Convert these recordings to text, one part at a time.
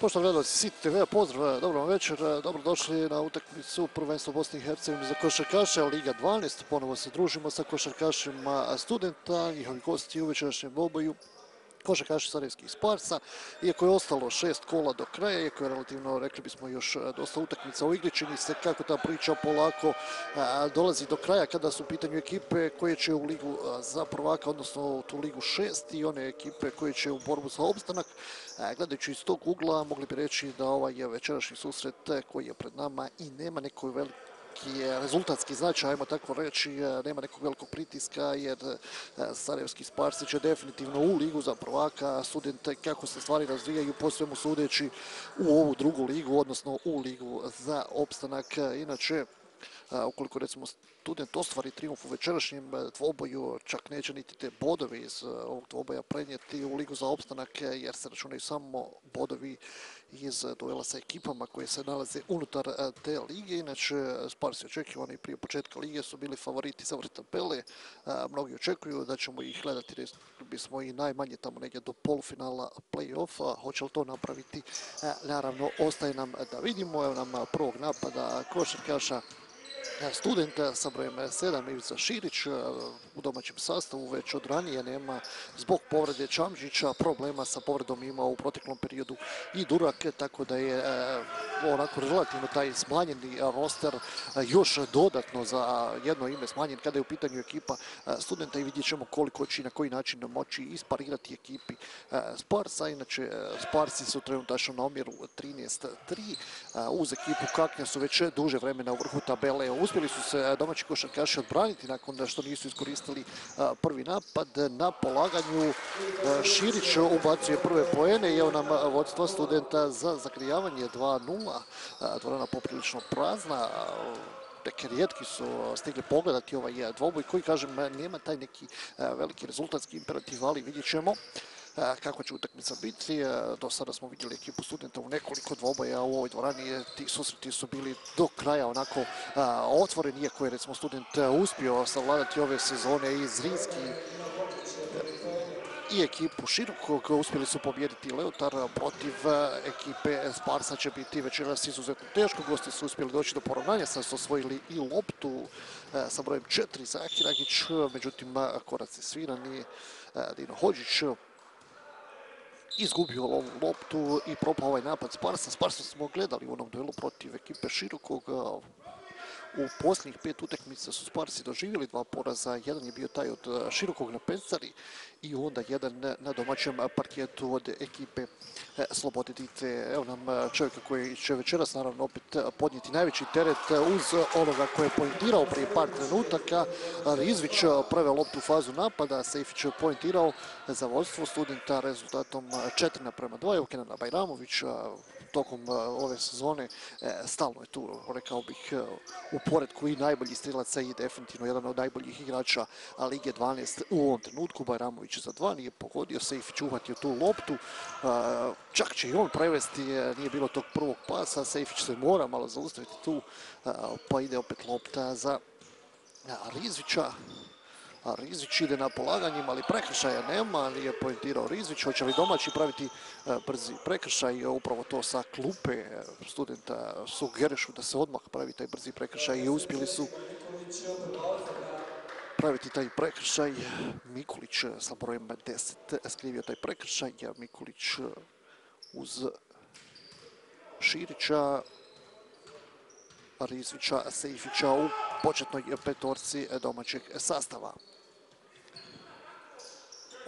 Poštovani gledalci City TV, pozdrav, dobro vam večer, dobrodošli na utakmicu prvenstva Bosne i Hercegovine za košarkaše, Liga 12. Ponovo se družimo sa košarkašima studenta, njihovi gosti u večerašnjem oboju košarkaši Sarajevskih Sparsa. Iako je ostalo šest kola do kraja, iako je relativno, rekli bismo, još dosta utakmica u igri, čini se kako ta priča polako dolazi do kraja kada su u pitanju ekipe koje će u ligu za prvaka, odnosno u tu ligu šest i one ekipe koje će u borbu za opstanak. Gledajući iz tog ugla, mogli bi reći da ovaj večerašnji susret koji je pred nama i nema nekoj velike je rezultatski značaj, ajmo tako reći, nema nekog velikog pritiska jer e, Sarajevski Sparsi će definitivno u ligu za prvaka, studente kako se stvari razvijaju po svemu sudeći u ovu drugu ligu, odnosno u ligu za opstanak. Inače, ukoliko recimo student ostvari triumf u večerašnjem e, dvoboju, čak neće niti te bodovi iz e, ovog dvoboja prenijeti u ligu za opstanak jer se računaju samo bodovi iz duela sa ekipama koje se nalaze unutar e, te lige. Inače, Sparsi očekivani prije početka lige su bili favoriti za vrh tabele. Mnogi očekuju da ćemo ih gledati, bismo i najmanje tamo negdje do polufinala play-offa. Hoće li to napraviti? Naravno, ostaje nam da vidimo. Evo nam prvog napada košarkaša studenta sa brojem 7 Ivica Širić u domaćem sastavu već od ranije nema zbog povrede Čamžića problema sa povredom imao u proteklom periodu i Durak tako da je onako relativno taj smanjeni roster još dodatno za jedno ime smanjen kada je u pitanju ekipa studenta i vidjet ćemo koliko će i na koji način moći isparirati ekipi Sparsa. Inače Sparsi su trenutačno na omjeru 13-3 uz ekipu Kaknja su već duže vremena u vrhu tabele Uspjeli su se domaći košarkaši odbraniti nakon što nisu iskoristili prvi napad. Na polaganju Širić ubacuje prve poene i evo nam vodstvo studenta za zakrijavanje 2-0. Dvorana poprilično prazna neke rijetki su stigli pogledati ovaj dvoboj koji, kažem, nema taj neki veliki rezultatski imperativ, ali vidjet ćemo kako će utakmica biti. Do sada smo vidjeli ekipu studenta u nekoliko dvoboja u ovoj dvorani. Ti susreti su bili do kraja onako otvoreni, iako je recimo student uspio savladati ove sezone i Zrinski i ekipu Širokog. Uspjeli su pobijediti Leotar protiv ekipe Sparsa će biti večeras izuzetno teško. Gosti su uspjeli doći do poravnanja, sad su osvojili i loptu sa brojem 4 Zahiragić, međutim korac je svirani. Dino Hođić izgubio ovu loptu i propao ovaj napad Sparsa. Sparsa smo gledali u onom duelu protiv ekipe Širokog. U posljednjih pet utakmica su Sparsi doživjeli dva poraza. Jedan je bio taj od Širokog na Pencari i onda jedan na domaćem parketu od ekipe Slobode Dite. Evo nam čovjeka koji će večeras naravno opet podnijeti najveći teret uz onoga koje je pointirao prije par trenutaka. Rizvić prve loptu fazu napada, Sejfić pointirao za vodstvo studenta rezultatom 4 naprema 2. Evo Kenan Bajramović tokom ove sezone stalno je tu, rekao bih, u poredku i najbolji strilaca i definitivno jedan od najboljih igrača Lige 12 u ovom trenutku. Bajramović za dva nije pogodio, Sejfić uhvatio tu loptu. Čak će i on prevesti, nije bilo tog prvog pasa, Sejfić se mora malo zaustaviti tu, pa ide opet lopta za Rizvića. Rizvić ide na polaganjima, ali prekršaja nema, nije pojentirao Rizvić. Hoće li domaći praviti brzi prekršaj, upravo to sa klupe studenta sugerišu da se odmah pravi taj brzi prekršaj i uspjeli su praviti taj prekršaj. Mikulić sa brojem 10 skrivio taj prekršaj. Mikulić uz Širića, Rizvića, Sejfića u početnoj petorci domaćeg sastava.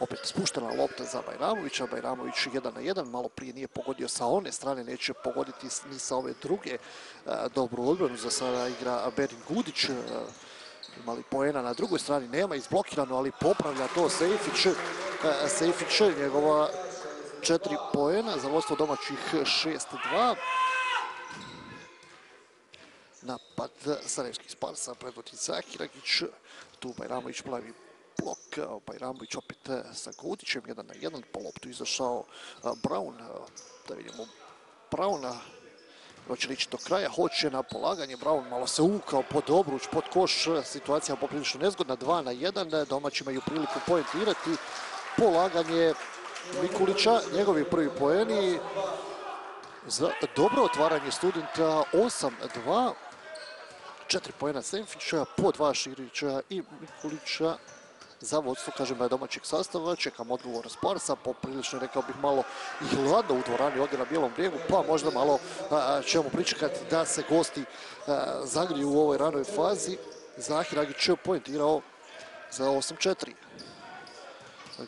Opet spuštena lopta za Bajramovića. Bajramović jedan na jedan, malo prije nije pogodio sa one strane, neće pogoditi ni sa ove druge. Dobru odbranu za sada igra Berin Gudić. Imali poena na drugoj strani, nema izblokirano, ali popravlja to Sejfić. Sejfić, njegova četiri poena, za vodstvo domaćih 6-2. Napad Sarajevskih Sparsa, predvodi Zahiragić. Tu Bajramović plavi blok, Bajramović opet sa Gudićem, jedan na jedan, po loptu izašao Brown, da vidimo Browna, hoće li ići do kraja, hoće na polaganje, Brown malo se uvukao pod obruč, pod koš, situacija poprilično nezgodna, dva na jedan, domaći imaju priliku poentirati, polaganje Mikulića, njegovi prvi poeni, za dobro otvaranje studenta 8-2. Četiri pojena Senfića, po dva Širića i Mikulića za vodstvo, kažem, domaćeg sastava. Čekam odgovor Sparsa, poprilično rekao bih malo i hladno u dvorani ovdje na Bijelom brijegu, pa možda malo ćemo pričekati da se gosti zagriju u ovoj ranoj fazi. Zahir Agić pojentirao za 8-4.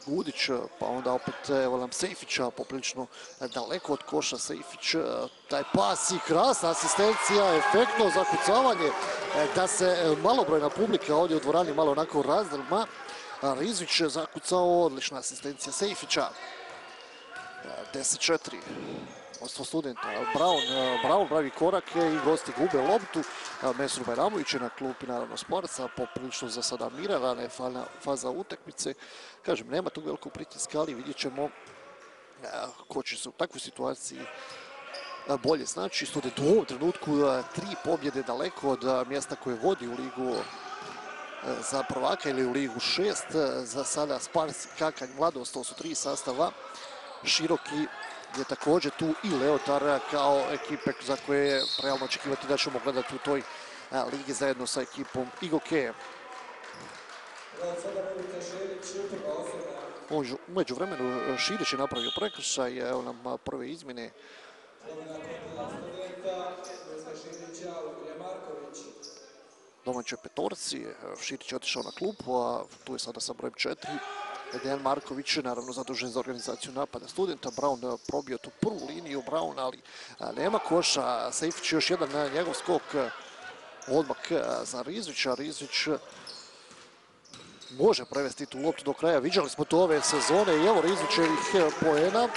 Gudić, pa onda opet evo nam Sejfića, poprilično daleko od koša Sejfić, taj pas i krasna asistencija, efektno zakucavanje, da se malobrojna publika ovdje u dvorani malo onako razdrma. Rizvić zakucao, odlična asistencija Sejfića. 10-4. Ostvo studenta. Brown, Brown pravi korake i gosti gube loptu. Mesur Bajramović je na klupi naravno sporca, poprilično za sada mirana je faza utakmice. Kažem, nema tu velikog pritiska, ali vidjet ćemo ko će se u takvoj situaciji bolje znači. Student u ovom trenutku tri pobjede daleko od mjesta koje vodi u ligu za prvaka ili u ligu šest. Za sada Spars, Kakanj, Mladost, to su tri sastava. Široki je također tu i Leotar kao ekipe za koje je realno očekivati da ćemo gledati u toj ligi zajedno sa ekipom Igoke. Umeđu vremenu Širić je napravio prekršaj, evo nam prve izmjene. Domaćoj petorci, Širić je otišao na klupu, a tu je sada sa brojem četiri. Dejan Marković, naravno zadužen za organizaciju napada studenta. Brown probio tu prvu liniju, Brown, ali nema koša. Sejfić još jedan njegov skok odmak za Rizvića. Rizvić može prevesti tu loptu do kraja. Viđali smo to ove sezone i evo Rizvićevih poena.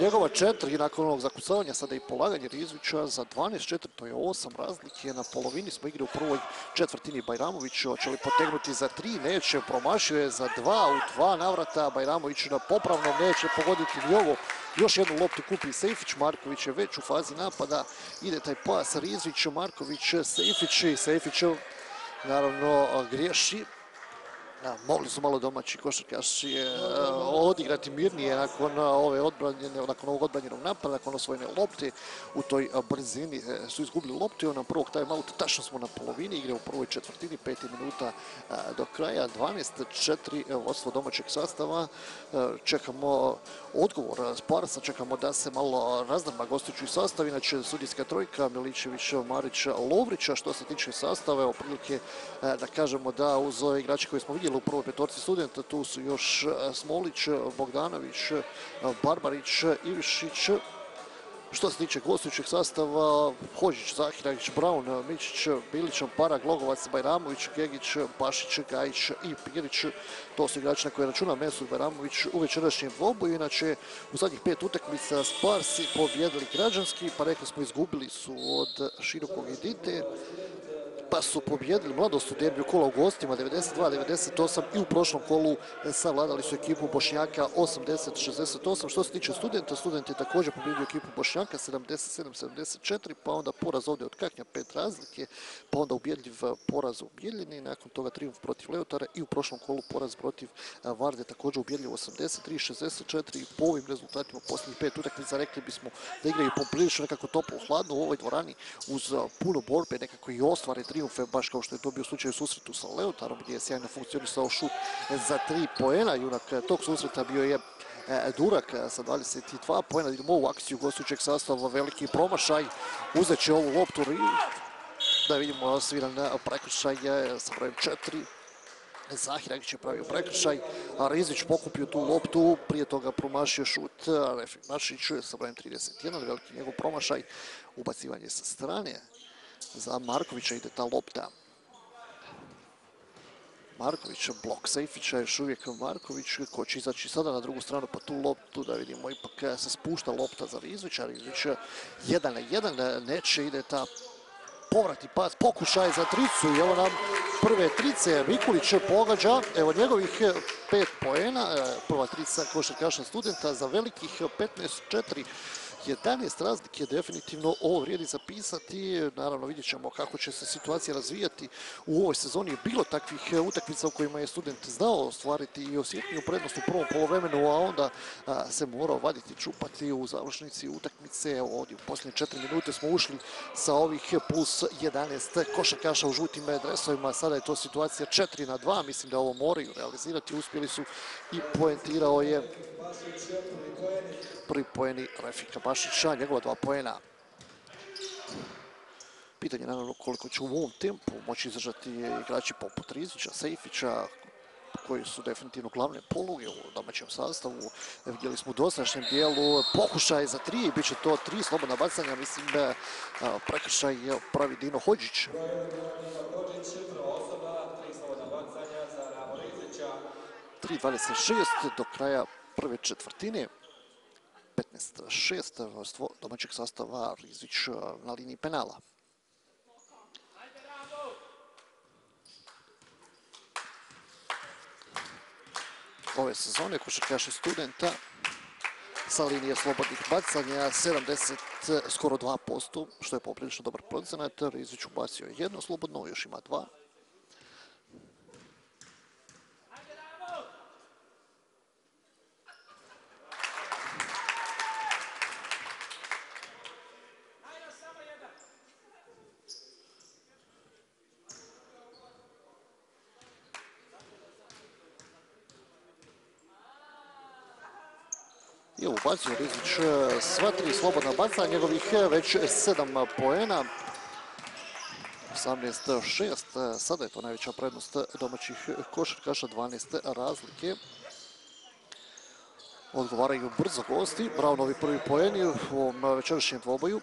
Njegova četiri nakon onog zakucavanja, sada i polaganje Rizvića za 12-4, to je 8 razlike. Na polovini smo igri u prvoj četvrtini Bajramović, hoće li potegnuti za tri, neće, promašio je za dva u dva navrata. Bajramović na popravnom neće pogoditi ni ovo. Još jednu loptu kupi Sejfić, Marković je već u fazi napada. Ide taj pas Rizvić, Marković, Sejfić i Sejfić naravno griješi. Da, mogli su malo domaći košarkaši odigrati mirnije nakon ove odbranjene, nakon ovog odbranjenog napada, nakon osvojene lopte u toj brzini su izgubili loptu i onom prvog time out, tačno smo na polovini igre u prvoj četvrtini, peti minuta do kraja, 12-4 vodstvo domaćeg sastava. Čekamo odgovor Sparsa, čekamo da se malo razdrma gostujući sastav, inače sudijska trojka, Miličević, Marić, Lovrića, što se tiče sastava, evo prilike da kažemo da uz ove igrače koje smo vidjeli u prvoj petorci studenta. Tu su još Smolić, Bogdanović, Barbarić, Ivišić. Što se tiče gostujućeg sastava, Hođić, Zahiragić, Braun, Mičić, Bilićan, Parag, Logovac, Bajramović, Gegić, Bašić, Gajić i Pirić. To su igrači na koje računa Mesur Bajramović u večerašnjem dvoboju. Inače, u zadnjih pet utakmica Sparsi pobjedili građanski, pa rekli smo izgubili su od širokog edite pa su pobjedili mladost u derbiju kola u gostima 92-98 i u prošlom kolu savladali su ekipu Bošnjaka 80-68. Što se tiče studenta, student je također pobjedio ekipu Bošnjaka 77-74, pa onda poraz ovdje od Kaknja, pet razlike, pa onda ubjedljiv poraz u Bijeljini, nakon toga triumf protiv Leotara i u prošlom kolu poraz protiv Varde također ubjedljiv 83-64 i po ovim rezultatima posljednjih pet utakmica rekli bismo da igraju poprilično nekako toplo hladno u ovoj dvorani uz puno borbe, nekako i ostvare triumfe, baš kao što je to bio slučaj u susretu sa Leotarom, gdje je sjajno funkcionisao šut za tri poena. Junak tog susreta bio je Durak sa 22 poena. Idemo u akciju gostujućeg sastava, veliki promašaj. Uzet će ovu loptu da vidimo sviran prekršaj sa brojem četiri. Zahiragić je pravio prekršaj, a Rizić pokupio tu loptu, prije toga promašio šut Refik Mašić sa brojem 31, veliki njegov promašaj, ubacivanje sa strane. Za Markovića ide ta lopta. Marković, blok Sejfića, još uvijek Marković, ko će izaći sada na drugu stranu pa tu loptu da vidimo, ipak se spušta lopta za Rizvića, Rizvić jedan na jedan, neće, ide ta povratni pas, pokušaj za tricu i evo nam prve trice, Mikulić pogađa, evo njegovih pet poena, prva trica košarkaša studenta za velikih 15-4 11 razlike, definitivno ovo vrijedi zapisati. Naravno vidjet ćemo kako će se situacija razvijati u ovoj sezoni. Je bilo takvih utakmica u kojima je student znao ostvariti i osjetniju prednost u prvom polovremenu, a onda se morao vaditi, čupati u završnici utakmice. Ovdje u posljednje četiri minute smo ušli sa ovih plus 11 košarkaša u žutim dresovima. Sada je to situacija 4 na 2. Mislim da ovo moraju realizirati. Uspjeli su i poentirao je prvi poeni Refika Bašića, njegova dva poena. Pitanje je naravno koliko će u ovom tempu moći izdržati igrači poput Rizića, Sejfića, koji su definitivno glavne poluge u domaćem sastavu. Vidjeli smo u dosadašnjem dijelu pokušaj za tri, bit će to tri slobodna bacanja, mislim da prekršaj pravi Dino Hođić. 3.26 do kraja prve četvrtine. 15-6 domaćeg sastava Rizić na liniji penala. Ove sezone košarkaši studenta sa linije slobodnih bacanja 70, skoro 2%, što je poprilično dobar procenat. Rizić ubacio jedno slobodno, još ima dva. Ubacio Rizić e, sva tri slobodna baca, njegovih već sedam poena. 18-6, e, sada je to najveća prednost domaćih košarkaša, 12 razlike. Odgovaraju brzo gosti, Brownovi prvi poeni u ovom večerašnjem dvoboju.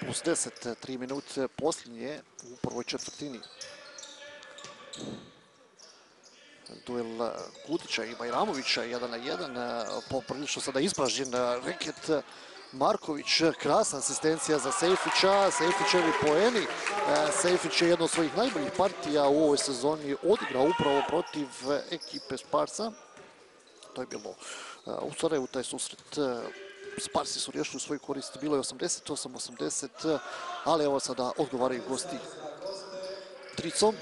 Plus 10, 3 minute posljednje u prvoj četvrtini duel e, Kutića i Bajramovića, jedan na jedan, e, poprilično sada ispražnjen e, reket Marković, krasna asistencija za Sejfića, Sejfićevi poeni. Sejfić je jedna od svojih najboljih partija u ovoj sezoni odigrao upravo protiv ekipe Sparsa. To je bilo u Sarajevu, taj susret Sparsi su riješili u svoju korist, bilo je 88-80, ali evo sada odgovaraju gosti tricom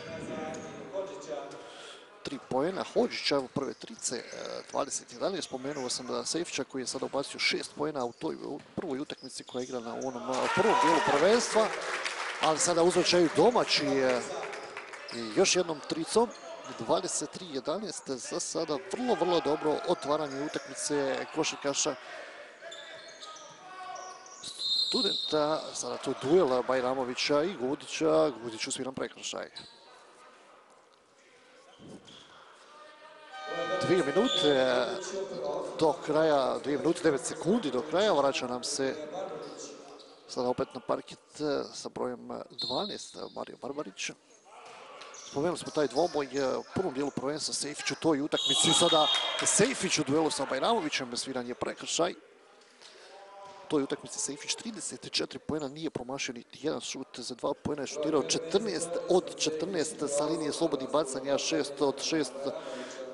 tri pojena. Hođića u prve trice, 21. E, spomenuo sam da Sejfića koji je sada ubacio šest pojena u toj prvoj utakmici koja je igrana u onom prvom dijelu prvenstva. Ali sada uzvaćaju domaći e, i još jednom tricom. 23-11 za sada vrlo, vrlo dobro otvaranje utakmice košarkaša studenta. Sada tu duel Bajramovića i Gudića. Gudić usviran prekršaj. Dvije minute do kraja, dvije minute, devet sekundi do kraja, vraća nam se sada opet na parket e, sa brojem 12, Mario Barbarić. Spomenuli smo taj dvoboj e, u prvom dijelu prvenstva Sejfić u toj utakmici. Sada Sejfić u duelu sa Bajramovićem, sviran je prekršaj. U toj utakmici Sejfić 34 pojena, nije promašio niti jedan šut za dva pojena, je šutirao 14 od 14 sa linije slobodnih bacanja, 6 od 6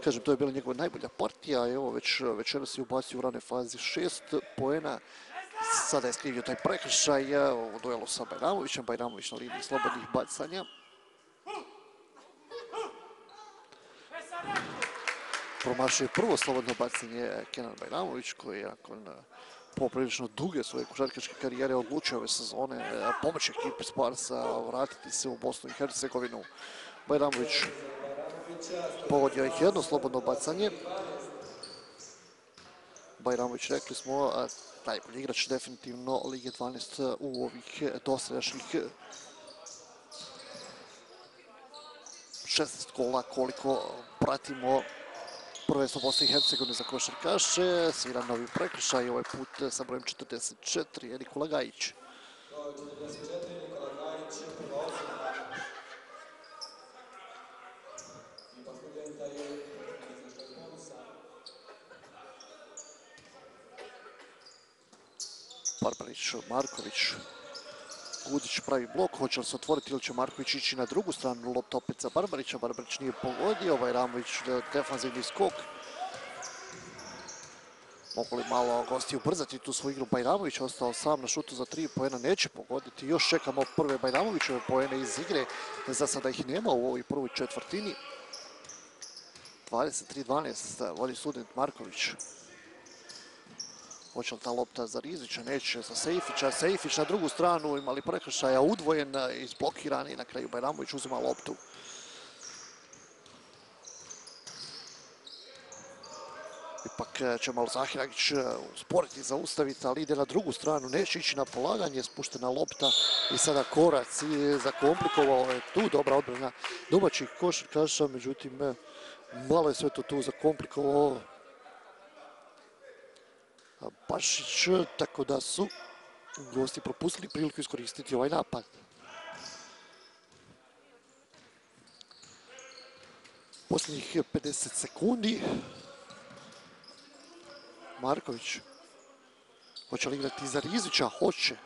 Kažem, to je bila njegova najbolja partija, evo već večeras je ubacio u rane fazi šest poena. Sada je skrivio taj prekršaj u duelu sa Bajramovićem, Bajramović na liniji slobodnih bacanja. Promašio je prvo slobodno bacanje Kenan Bajramović koji je nakon poprilično duge svoje košarkaške karijere odlučio ove sezone pomoći ekipi Sparsa vratiti se u Bosnu i Hercegovinu. Bajramović Pogodio ih jedno slobodno bacanje. Bajramović, rekli smo, najbolji igrač definitivno Lige 12 u ovih dosadašnjih 16 kola koliko pratimo prvenstvo Bosne i Hercegovine za košarkaše. Svira novi prekršaj, ovaj put sa brojem 44 je Nikola Gajić. Barbarić, Marković, Gudić pravi blok, hoće li se otvoriti ili će Marković ići na drugu stranu, lopta opet Barbarića, Barbarić nije pogodio, ovaj Ramović defanzivni skok. Mogu li malo gosti ubrzati tu svoju igru? Bajramović ostao sam na šutu za tri poena, neće pogoditi. Još čekamo prve Bajramovićeve poene iz igre. Za sada ih nema u ovoj prvoj četvrtini. 23-12 vodi student Marković. Hoće li ta lopta za Rizića? Neće za Sejfića. Sejfić na drugu stranu imali prekršaja udvojen, izblokiran i na kraju Bajramović uzima loptu. Ipak e, će malo Zahiragić e, usporiti, zaustaviti, ali ide na drugu stranu, neće ići na polaganje, spuštena lopta i sada korac i zakomplikovao je tu dobra odbrana domaćih košarkaša, međutim e, malo je sve to tu zakomplikovao Bašić, tako da su gosti propustili priliku iskoristiti ovaj napad. Posljednjih 50 sekundi. Marković. Hoće li igrati za Rizića? Hoće.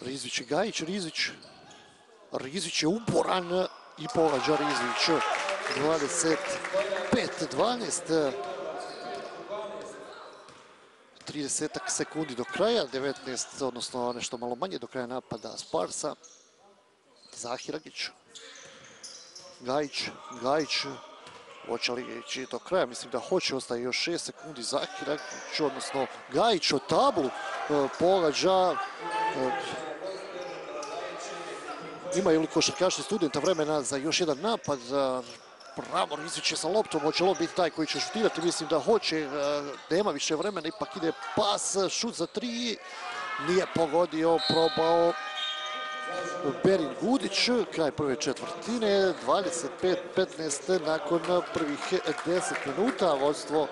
Rizić i Gajić. Rizić. Rizić je uporan i pogađa Rizić. 25-12. 30 sekundi do kraja, 19, odnosno nešto malo manje do kraja napada Sparsa. Zahiragić. Gajić, Gajić, hoće li ići do kraja, mislim da hoće, ostaje još 6 sekundi Zahiragić, odnosno Gajić o tablu e, pogađa. E, imaju li košarkaši studenta vremena za još jedan napad? Pravo Rizić je sa loptom, hoće li biti taj koji će šutirati, mislim da hoće, e, nema više vremena, ipak ide pas, šut za tri, nije pogodio, probao Berin Gudić, kraj prve četvrtine, 25-15 nakon prvih 10 minuta, vodstvo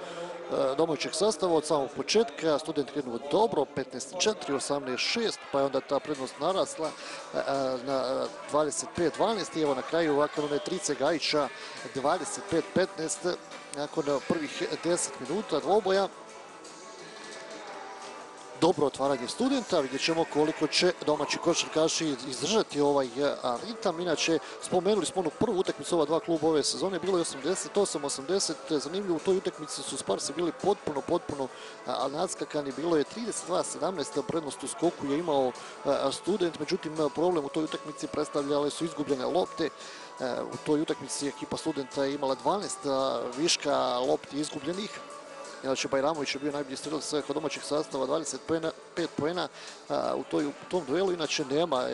domaćeg sastava od samog početka. Student krenuo dobro, 15-4, 18-6, pa je onda ta prednost narasla e, e, na 25-12 i evo na kraju Akanone Trice Gajića 25-15 nakon prvih 10 minuta dvoboja dobro otvaranje studenta. Vidjet ćemo koliko će domaći košarkaši izdržati ovaj ritam. Inače, spomenuli smo onu prvu utakmicu ova dva kluba ove sezone. Bilo je 88-80. Zanimljivo, u toj utakmici su Sparsi bili potpuno, potpuno nadskakani. Bilo je 32-17. Prednost u skoku je imao student. Međutim, problem u toj utakmici predstavljale su izgubljene lopte. U toj utakmici ekipa studenta je imala 12 viška lopti izgubljenih. Inače, Bajramović je bio najbolji strelac kod domaćih sastava, 25 poena u, tom duelu. Inače, nema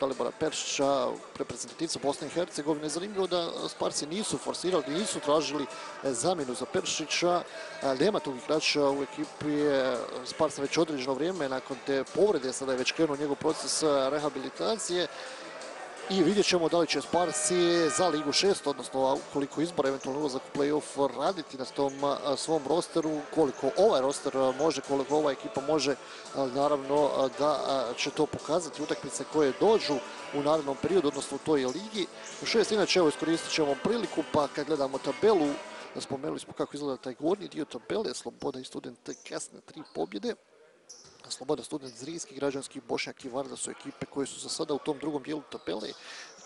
Dalibora Peršića, reprezentativca Bosne i Hercegovine. Zanimljivo da Sparci nisu forsirali, nisu tražili e, zamjenu za Peršića. Nema tog igrača u ekipi Sparsa već određeno vrijeme. Nakon te povrede sada je već krenuo njegov proces rehabilitacije i vidjet ćemo da li će Sparsi za Ligu 6, odnosno koliko izbora eventualno ulazak u play-off raditi na tom svom rosteru, koliko ovaj roster može, koliko ova ekipa može, naravno da će to pokazati utakmice koje dođu u narednom periodu, odnosno u toj ligi. U šest, inače, evo iskoristit ćemo priliku, pa kad gledamo tabelu, spomenuli smo kako izgleda taj gornji dio tabele, Sloboda i Student kasne tri pobjede. Sloboda student Zrijski, građanski Bošnjak i Varda su ekipe koje su za sada u tom drugom dijelu tabele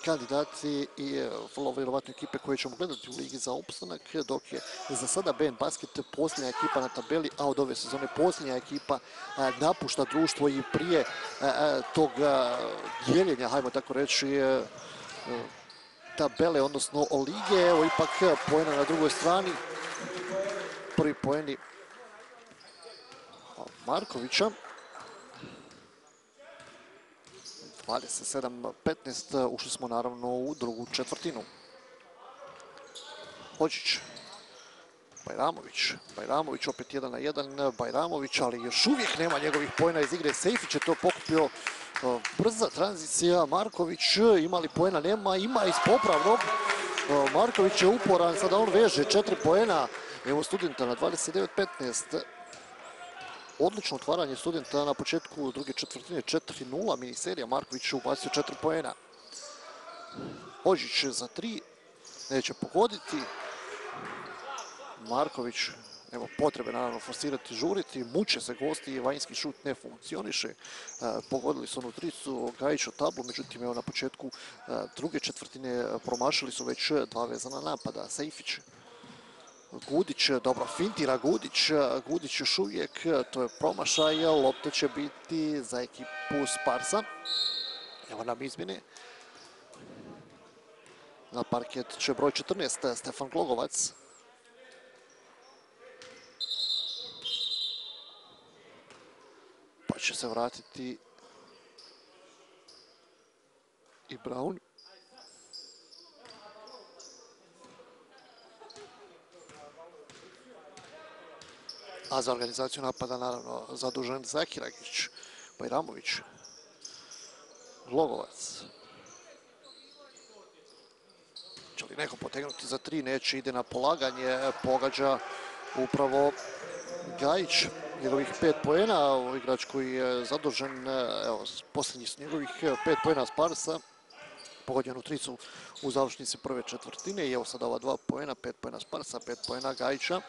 kandidati i e, vrlo vjerovatno ekipe koje ćemo gledati u Ligi za opstanak, dok je za sada Ben Basket posljednja ekipa na tabeli, a od ove sezone posljednja ekipa e, napušta društvo i prije e, tog dijeljenja, hajmo tako reći, tabele, odnosno o lige. Evo ipak pojena na drugoj strani. Prvi pojeni Markovića. 27-15 ušli smo naravno u drugu četvrtinu. Hođić, Bajramović, Bajramović opet jedan na jedan, Bajramović, ali još uvijek nema njegovih pojena iz igre. Sejfić je to pokupio brza tranzicija, Marković ima li pojena, nema, ima iz popravnog. Marković je uporan, sada on veže četiri pojena, evo studenta na 29-15. Odlično otvaranje studenta na početku druge četvrtine 4-0. Miniserija Marković ubacio četiri poena. Hođić za tri. Neće pogoditi. Marković, evo potrebe naravno forsirati, žuriti. Muče se gosti i vanjski šut ne funkcioniše. E, pogodili su onu tricu Gajić o tablu, međutim evo na početku e, druge četvrtine promašili su već dva vezana napada. Sejfić Gudić, dobro fintira Gudić, Gudić još uvijek, to je promašaj, lopta će biti za ekipu Sparsa. Evo nam izmjene. Na parket će broj 14, Stefan Glogovac. Pa će se vratiti i Brown. A za organizaciju napada naravno zadužen Zakiragić, Bajramović, Glogovac. Će li neko potegnuti za tri? Neće, ide na polaganje, pogađa upravo Gajić, njegovih pet poena, ovo igrač koji je zadužen, evo, posljednji s njegovih pet poena Sparsa, pogođenu tricu u završnici prve četvrtine i evo sada ova dva poena, pet poena Sparsa, pet poena Gajića.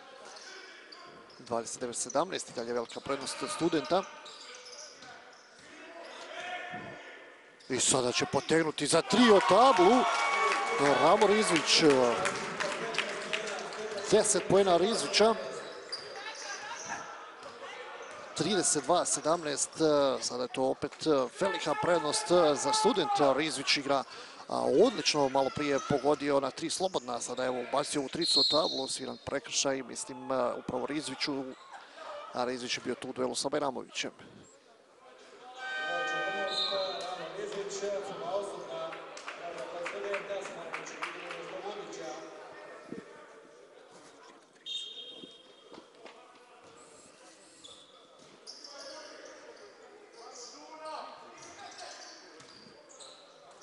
29-17, dalje velika prednost studenta. I sada će potegnuti za tri o tablu. Ramo Rizvić. 10 pojena Rizvića. 32-17, sada je to opet velika prednost za studenta. Rizvić igra odlično, malo prije pogodio na tri slobodna, sada evo ubacio u tricu tablu, sviran prekršaj, mislim upravo Rizviću, a Rizvić je bio tu u duelu sa Bajramovićem.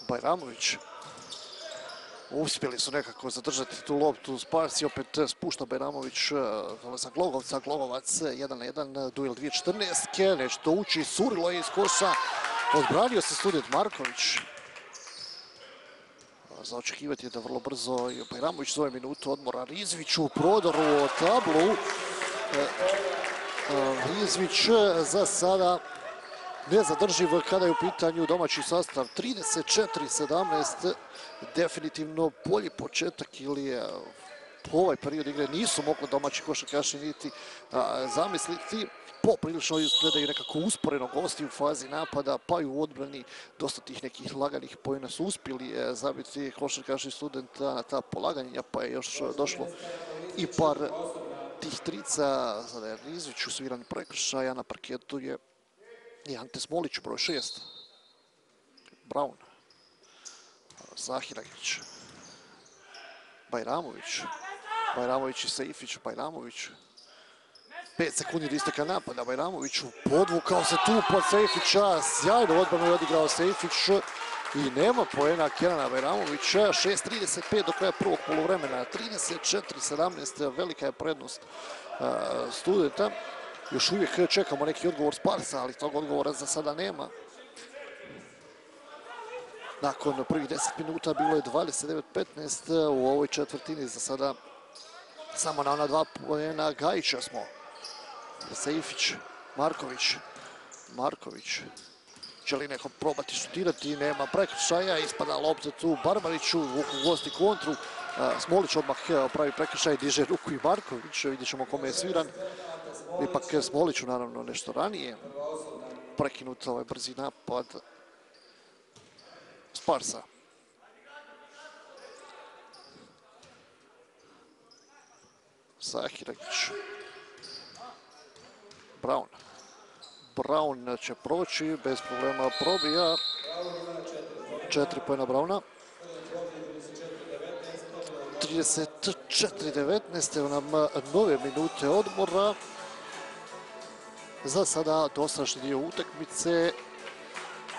Bajramović. Uspjeli su nekako zadržati tu loptu. Spars i opet spušta Bajramović za Glogovca. Glogovac 1 na 1, duel 2014. Neće to ući, surilo je iz koša. Odbranio se student Marković. Za očekivati je da vrlo brzo Bajramović zove minutu odmora. Rizvić u prodoru o tablu. Rizvić za sada nezadrživ kada je u pitanju domaći sastav. 34-17, definitivno bolji početak ili je ovaj period igre nisu mogli domaći košarkaši niti zamisliti. Poprilično izgledaju nekako usporeno gosti u fazi napada, pa i u odbrani dosta tih nekih laganih pojena su uspjeli e, zabiti košarkaši studenta na ta polaganja, pa je još došlo i par tih trica. Sada je Rizić usviran prekršaja, na parketu je i Ante Smolić, broj šest. Brown. Zahiragić. Bajramović. Bajramović i Sejfić. Bajramović. Pet sekundi do isteka napada. Bajramović podvukao se tu pod Sejfića. Sjajno odbrano je odigrao Sejfić. I nema poena Kenana Bajramovića. 6.35 do kraja prvog polovremena. 34.17. Velika je prednost studenta. Još uvijek čekamo neki odgovor Sparsa, ali tog odgovora za sada nema. Nakon prvih 10 minuta bilo je 29-15 u ovoj četvrtini. Za sada samo na ona dva pojena Gajića smo. Sejfić, Marković, Marković. Će li neko probati šutirati, nema prekršaja, ispada lopta tu Barbariću, vuku gosti kontru. Smolić odmah pravi prekršaj, diže ruku i Marković, vidjet ćemo kome je sviran. Ipak Smoliću naravno nešto ranije. Prekinut ovaj brzi napad Sparsa. Sahiragić. Brown. Brown će proći, bez problema probija. Četiri pojena Browna. 34-19, evo nam nove minute odmora. Za sada dostrašni dio utakmice,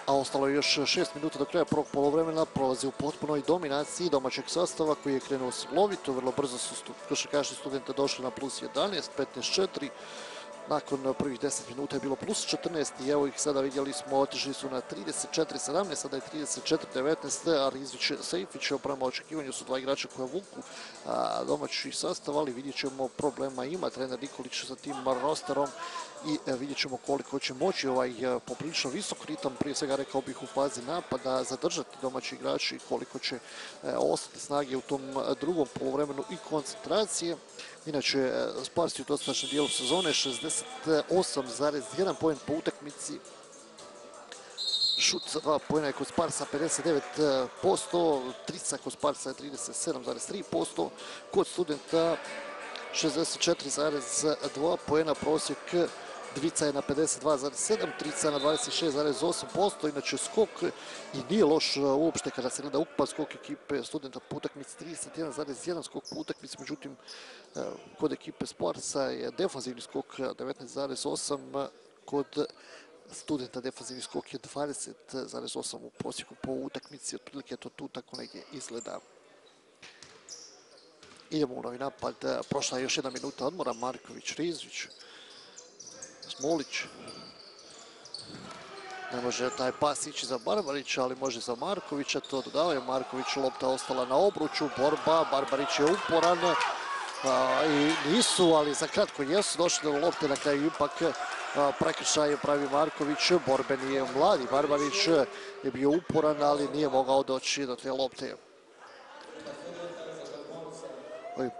a ostalo je još šest minuta do kraja prvog polovremena, prolazi u potpunoj dominaciji domaćeg sastava koji je krenuo slovito, vrlo brzo su košarkaši studenta došli na plus 11, 15-4, nakon prvih 10 minuta je bilo plus 14 i evo ih sada vidjeli smo otišli su na 34-17, sada je 34-19, a Rizvić Sejfić prema očekivanju su dva igrača koja vuku domaći sastav, ali vidjet ćemo problema ima. Trener Nikolić sa tim rosterom i e, vidjet ćemo koliko će moći ovaj e, poprilično visok ritam, prije svega rekao bih u fazi napada, zadržati domaći igrači i koliko će e, ostati snage u tom drugom polovremenu i koncentracije. Inače, Sparsi u dosadašnjem dijelu sezone 68,1 poen po utakmici. Šut za dva pojena je kod Sparsa 59%, trica kod Sparsa je 37,3%, kod studenta 64,2 pojena prosjek Dvica je na 52,7, Trica na 26,8%, inače skok i nije loš uopšte kada se gleda ukupan skok ekipe studenta po utakmici 31,1 skok po utakmici, međutim kod ekipe Sparsa je defanzivni skok 19,8, kod studenta defanzivni skok je 20,8 u prosjeku po utakmici, otprilike to tu tako negdje izgleda. Idemo u novi napad, prošla je još jedna minuta odmora, Marković, Rizvić. Smolić. Ne može taj pas ići za Barbarića, ali može za Markovića. To dodavaju Marković, lopta ostala na obruču, borba, Barbarić je uporan. I nisu, ali za kratko jesu došli do lopte, na kraju ipak prekršaj pravi Marković, borbeni je mladi. Barbarić je bio uporan, ali nije mogao doći do te lopte.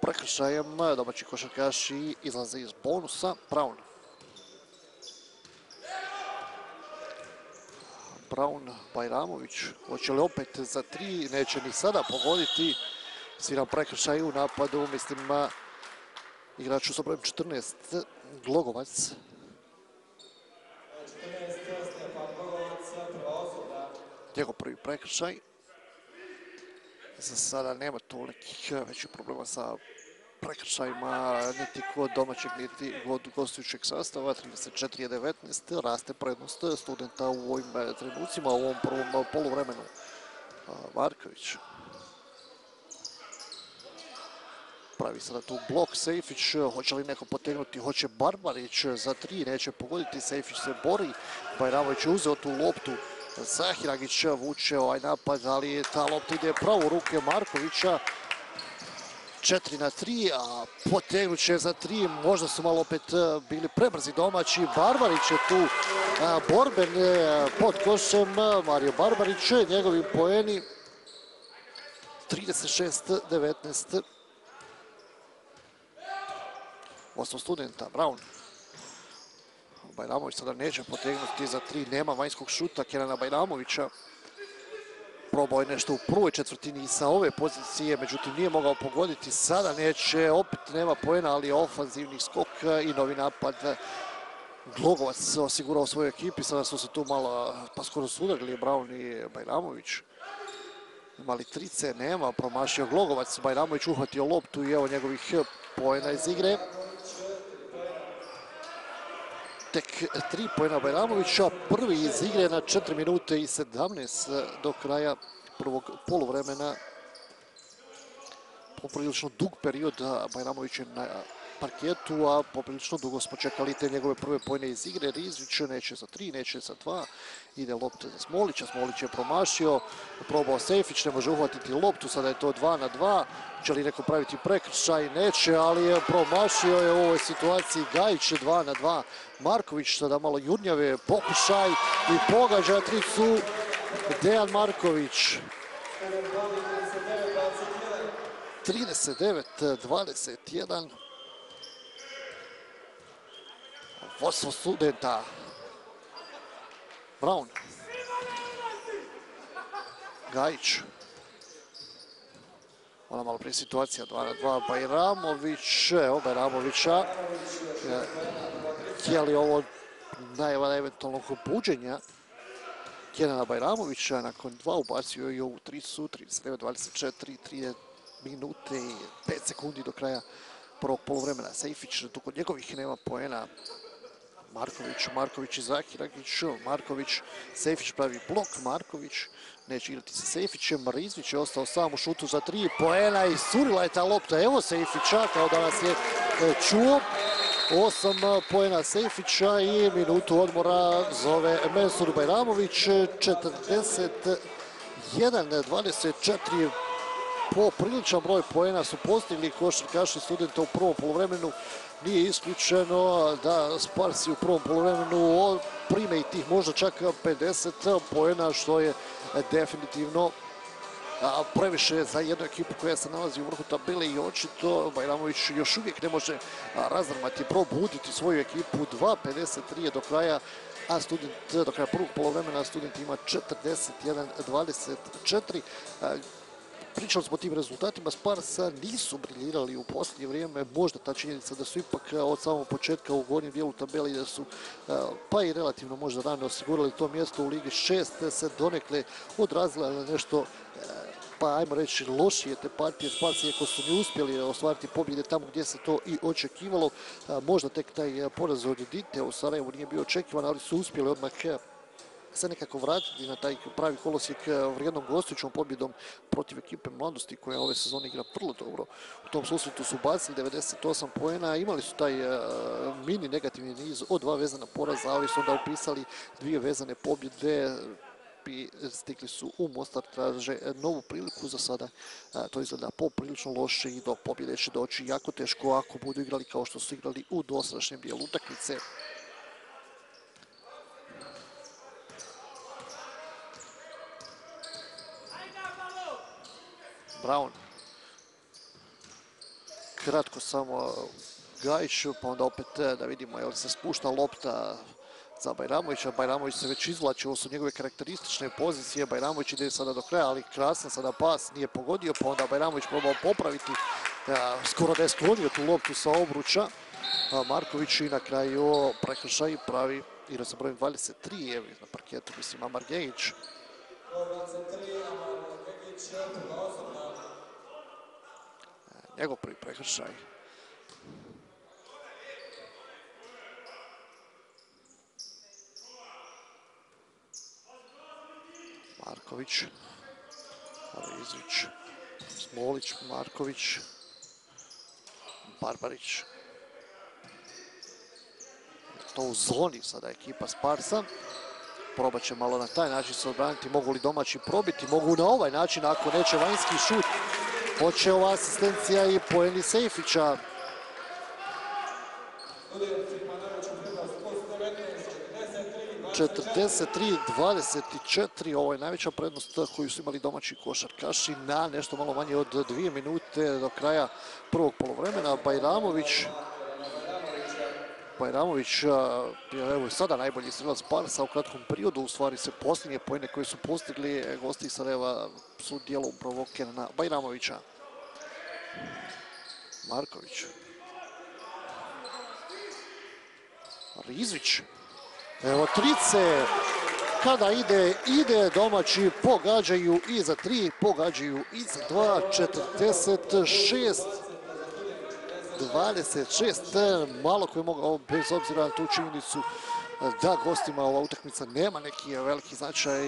Prekršajem domaći košarkaši izlaze iz bonusa. Brown Brown Bajramović. Hoće li opet za tri? Neće ni sada pogoditi. Svira prekršaj u napadu. Mislim, igraču sa brojem 14, Glogovac. Njegov prvi prekršaj. Za sada nema tolikih većih problema sa prekršajima niti kod domaćeg niti kod gostujućeg sastava 34-19 raste prednost studenta u ovim e, trenucima u ovom prvom poluvremenu. Marković. Pravi sada tu blok Sejfić, hoće li neko potegnuti, hoće Barbarić za tri, neće pogoditi, Sejfić se bori, Bajramović je uzeo tu loptu, Zahiragić vuče ovaj napad, ali ta lopta ide pravo ruke Markovića, 4 na 3, a potegnut će za 3, možda su malo opet e, bili prebrzi domaći. Barbarić je tu e, borben pod košem, Mario Barbarić, njegovi poeni 36-19. Osam studenta, Brown. Bajramović sada neće potegnuti za 3, nema vanjskog šuta Kenana Bajramovića probao je nešto u prvoj četvrtini sa ove pozicije, međutim nije mogao pogoditi. Sada neće, opet nema pojena, ali ofanzivni skok i novi napad. Glogovac osigurao svojoj ekipi, sada su se tu malo, pa skoro sudarili Brown i Bajramović. Imali trice, nema, promašio Glogovac, Bajramović uhvatio loptu i evo njegovih pojena iz igre. Tek tri pojena Bajramovića, prvi iz igre na 4 minute i 17 do kraja prvog poluvremena. Poprilično dug period Bajramović je na parketu, a poprilično dugo smo čekali te njegove prve pojene iz igre. Rizvić neće za tri, neće za dva. Ide lopta za Smolića, Smolić je promašio, probao Sejfić, ne može uhvatiti loptu, sada je to dva na dva. Će li neko praviti prekršaj? Neće, ali je promašio je u ovoj situaciji Gajić dva na dva. Marković sada malo jurnjave, pokušaj i pogađa tricu Dejan Marković. 39-21. Vodstvo studenta. Brown. Gajić. Ona malo prije situacija 2 na 2. Bajramović. Evo Bajramovića. Je ovo najava eventualnog buđenja Kenana Bajramovića. Nakon dva ubacio i ovu tricu. 39-24. 3 minute i 5 sekundi do kraja prvog polovremena. Sejfić, tu kod njegovih nema poena. Marković, Marković i Zakiragić, Marković, Sejfić pravi blok, Marković neće igrati sa Sejfićem, Rizvić je ostao sam u šutu za tri poena i surila je ta lopta, evo Sejfića kao da nas je e, čuo. Osam pojena Sejfića i minutu odmora zove Mensur Bajramović. 41-24 popriličan broj pojena su postigli košarkaši studenta u prvom polovremenu. Nije isključeno da Sparsi u prvom polovremenu prime i tih možda čak 50 pojena, što je definitivno previše za jednu ekipu koja se nalazi u vrhu tabele i očito Bajramović još uvijek ne može razrmati, probuditi svoju ekipu. 2.53 do kraja, a student do kraja prvog polovremena student ima 41-24. Pričali smo o tim rezultatima, Sparsa nisu briljirali u posljednje vrijeme, možda ta činjenica da su ipak od samog početka u gornjem dijelu tabeli da su pa i relativno možda rano osigurali to mjesto u Ligi 6 se donekle odrazila na nešto pa ajmo reći lošije te partije Sparsi ako su ne uspjeli ostvariti pobjede tamo gdje se to i očekivalo. Možda tek taj poraz od Dite u Sarajevu nije bio očekivan, ali su uspjeli odmah se nekako vratiti na taj pravi kolosijek vrijednom gostujućom pobjedom protiv ekipe mladosti koja ove sezone igra vrlo dobro. U tom susretu su bacili 98 poena, imali su taj mini negativni niz od dva vezana poraza, ali su onda upisali dvije vezane pobjede i stigli su u Mostar, traže novu priliku za sada. To izgleda poprilično loše i do pobjede će doći jako teško ako budu igrali kao što su igrali u dosadašnjem dijelu utakmice. Brown. Kratko samo Gajić, pa onda opet da vidimo je li se spušta lopta za Bajramovića. Bajramović se već izvlači, ovo su njegove karakteristične pozicije. Bajramović ide sada do kraja, ali krasan sada pas, nije pogodio, pa onda Bajramović probao popraviti. Skoro da je sklonio tu loptu sa obruča. Marković i na kraju prekršaj pravi igra sa brojem 23, evo na parketu, mislim, Amar Gejić. Njegov prvi prekršaj. Marković, Rizić, Smolić, Marković, Barbarić. To u zoni sada ekipa Sparsa. Probat će malo na taj način se odbraniti. Mogu li domaći probiti? Mogu na ovaj način ako neće vanjski šut. Ova asistencija i pojeni Sejfića. 43-24, ovo je najveća prednost koju su imali domaći košarkaši na nešto malo manje od dvije minute do kraja prvog polovremena. Bajramović Bajramović evo sada najbolji strilac Parsa u kratkom periodu, u stvari se posljednje pojene koje su postigli gosti iz Sarajeva su dijelo upravo Kenana Bajramovića. Marković. Rizvić. Evo trice, kada ide, ide domaći, pogađaju i za tri, pogađaju i za dva, 46 26, malo koji je mogao, bez obzira na tu činjenicu, da gostima ova utakmica nema neki veliki značaj,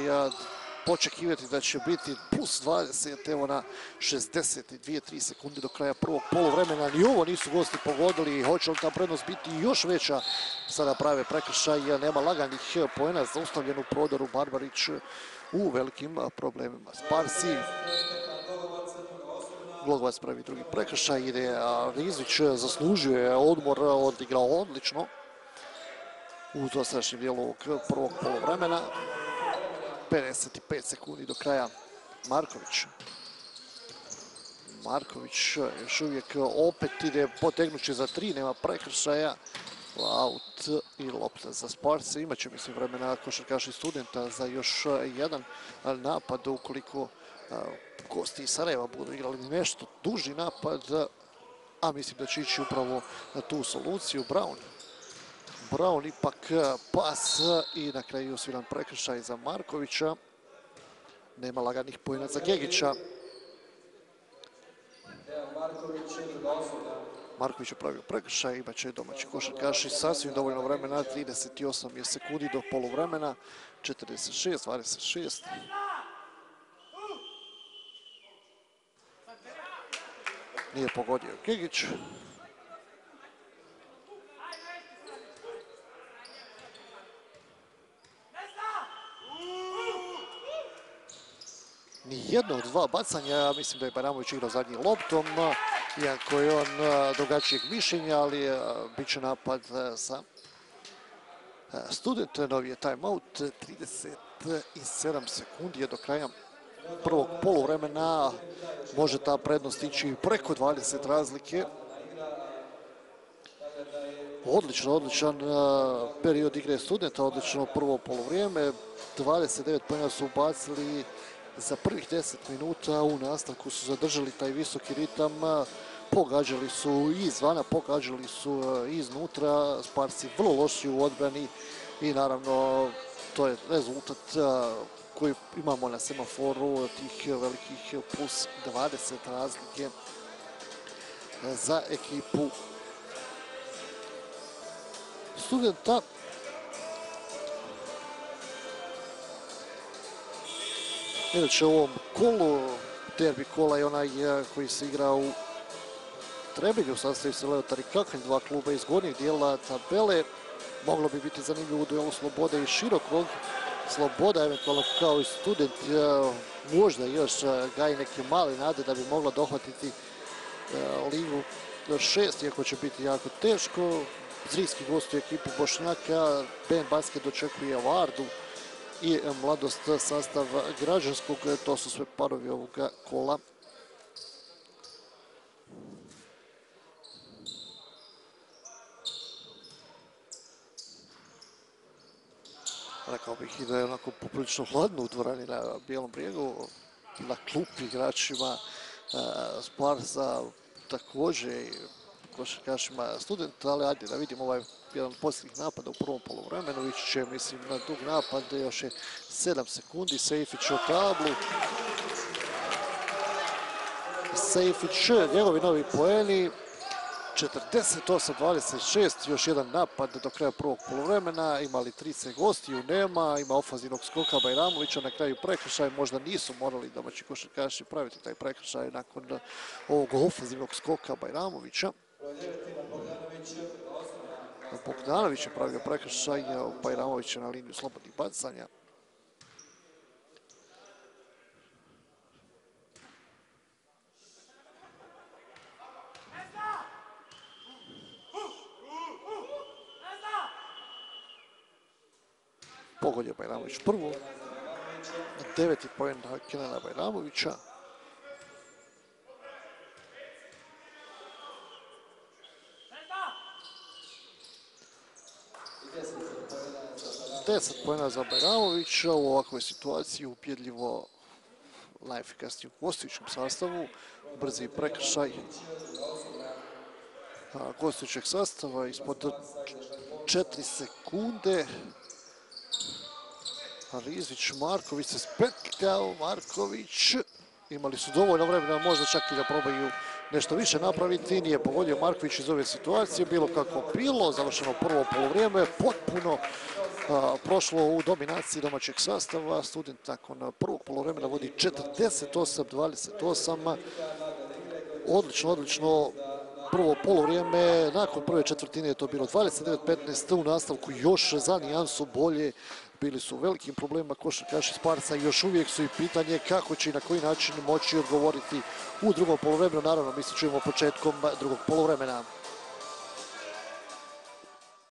očekivati da će biti plus 20, evo na 62-3 sekunde do kraja prvog polovremena. Ni ovo nisu gosti pogodili, hoće li ta prednost biti još veća. Sada prave prekršaj, nema laganih pojena, zaustavljen u prodoru Barbarić u velikim problemima. Sparsi, Pravi drugi prekršaj, ide Rizić, zaslužuje odmor, odigrao odlično u dosadašnjem dijelu prvog polovremena. 55 sekundi do kraja Marković. Marković još uvijek opet ide potegnući za tri, nema prekršaja. Aut i lopta za Sparce. Imaće, mislim, vremena košarkaši studenta za još jedan napad ukoliko gosti iz Sarajeva budu igrali nešto duži napad, a mislim da će ići upravo na tu soluciju. Brown Brown ipak e, pas i na kraju sviran prekršaj za Markovića. Nema laganih pojena za Gegića. Marković je pravio prekršaj, imat će domaći košarkaši sasvim dovoljno vremena, 38 je sekundi do poluvremena, 46, 26. Nije pogodio Kigić. Nijedno od dva bacanja, mislim da je Baramović igrao zadnji loptom, iako je on drugačijeg mišljenja, ali bit će napad sa studentov je timeout 37 sekundi je do kraja prvog poluvremena. Može ta prednost ići preko 20 razlike. Odlično, odličan period igre studenta, odlično prvo polovrijeme. 29 pojena su ubacili za prvih 10 minuta. U nastavku su zadržali taj visoki ritam. Pogađali su izvana, pogađali su iznutra. Sparci vrlo loši u odbrani i naravno to je rezultat koji imamo na semaforu tih velikih plus 20 razlike za ekipu studenta. Inače u ovom kolu, derbi kola je onaj koji se igra u Trebinju, sastavi se Leotar i Kakanj, dva kluba iz gornjeg dijela tabele. Moglo bi biti zanimljivo u duelu Slobode i Širokog. Sloboda, eventualno kao i student, možda još gaji neke male nade da bi mogla dohvatiti ligu šest, iako će biti jako teško. Zrijski gost u ekipu Bošnjaka, Ben Basket dočekuje Vardu i mladost sastav građanskog, to su sve parovi ovoga kola. Rekao bih i da je onako poprilično hladno u dvorani na Bijelom brijegu, na klupi igračima Sparsa također i košarkašima studenta, ali ajde da vidimo ovaj jedan posljednjih napada u prvom polovremenu. Ići će, mislim, na dug napad, još je 7 sekundi, Sejfić u tablu. Sejfić, njegovi novi poeni, 48-26, još jedan napad do kraja prvog polovremena, imali 30 gostiju, nema, ima ofanzivnog skoka Bajramovića, na kraju prekršaj, možda nisu morali domaći košarkaši praviti taj prekršaj nakon ovog ofanzivnog skoka Bajramovića. Bogdanović je pravio prekršaj, Bajramović je na liniju slobodnih bacanja. Pogodio Bajramović prvo. Deveti pojen Kenana Bajramovića. Deset pojena za Bajramovića u ovakvoj situaciji upjedljivo najefikasniji u gostujućem sastavu. Brzi prekršaj gostujućeg sastava ispod četiri sekunde. Rizić, Marković se spetkao, Marković. Imali su dovoljno vremena, možda čak i da probaju nešto više napraviti. Nije pogodio Marković iz ove situacije, bilo kako bilo. Završeno prvo polovrijeme, potpuno prošlo u dominaciji domaćeg sastava. Student nakon prvog polovremena vodi 48-28. Odlično, odlično prvo polovrijeme. Nakon prve četvrtine je to bilo 29-15. U nastavku još za nijansu bolje bili su u velikim problemima košarkaši Sparca i još uvijek su i pitanje kako će i na koji način moći odgovoriti u drugom polovremenu. Naravno, mi se čujemo početkom drugog polovremena.